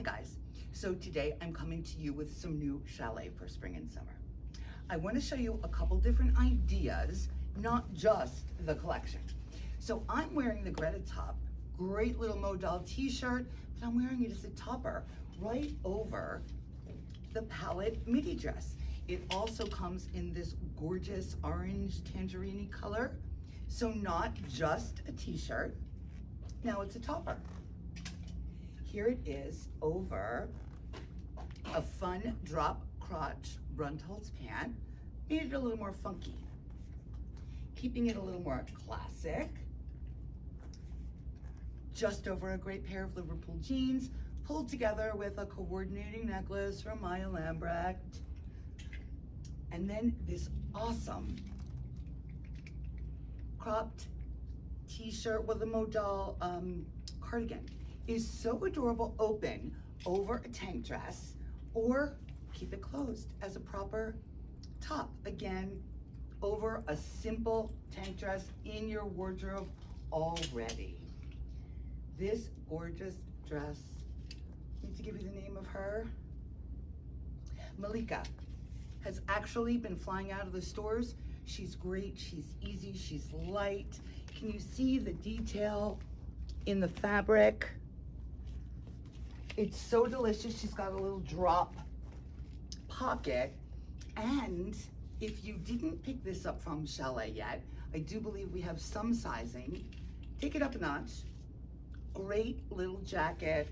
Hi guys. So today I'm coming to you with some new chalet for spring and summer. I want to show you a couple different ideas, not just the collection. So I'm wearing the Gretta top, great little modal t-shirt, but I'm wearing it as a topper right over the palette midi dress. It also comes in this gorgeous orange tangerine color. So not just a t-shirt, now it's a topper. Here it is over a fun drop crotch Brunholz pant, made it a little more funky. Keeping it a little more classic. Just over a great pair of Liverpool jeans, pulled together with a coordinating necklace from Maya Lambrecht. And then this awesome cropped t-shirt with a modal um, cardigan is so adorable open over a tank dress or keep it closed as a proper top. Again, over a simple tank dress in your wardrobe already. This gorgeous dress, I need to give you the name of her. Malika has actually been flying out of the stores. She's great, she's easy, she's light. Can you see the detail in the fabric? It's so delicious. She's got a little drop pocket. And if you didn't pick this up from Chalet yet, I do believe we have some sizing. Take it up a notch. Great little jacket,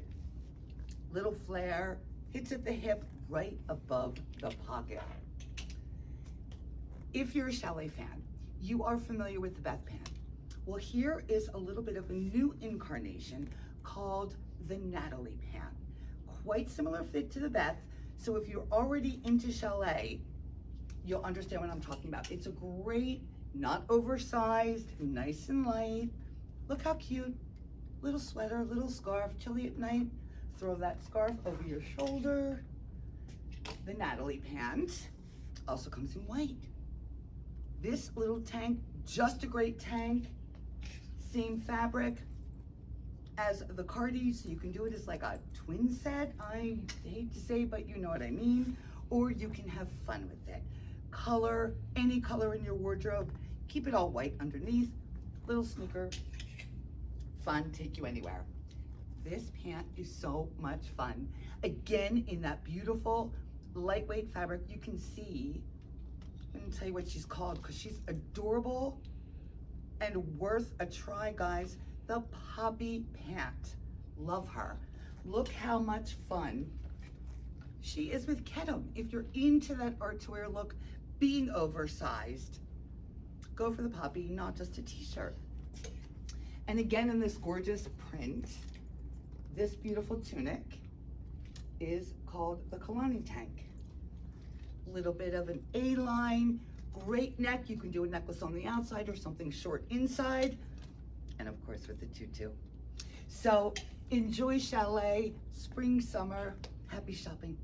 little flare, hits at the hip right above the pocket. If you're a Chalet fan, you are familiar with the Beth pant. Well, here is a little bit of a new incarnation called the Natalie pant. Quite similar fit to the Beth. So if you're already into Chalet, you'll understand what I'm talking about. It's a great, not oversized, nice and light. Look how cute. Little sweater, little scarf, chilly at night. Throw that scarf over your shoulder. The Natalie pant also comes in white. This little tank, just a great tank. Same fabric, as the Cardi, so you can do it as like a twin set. I hate to say, but you know what I mean. Or you can have fun with it. Color, any color in your wardrobe. Keep it all white underneath. Little sneaker, fun, take you anywhere. This pant is so much fun. Again, in that beautiful lightweight fabric, you can see, I'm gonna tell you what she's called because she's adorable and worth a try, guys the Poppy Pant. Love her. Look how much fun she is with Kedem. If you're into that art to wear look, being oversized, go for the Poppy, not just a t-shirt. And again, in this gorgeous print, this beautiful tunic is called the Kalani tank. Little bit of an A-line, great neck. You can do a necklace on the outside or something short inside of course with the tutu. So enjoy Chalet, spring, summer, happy shopping.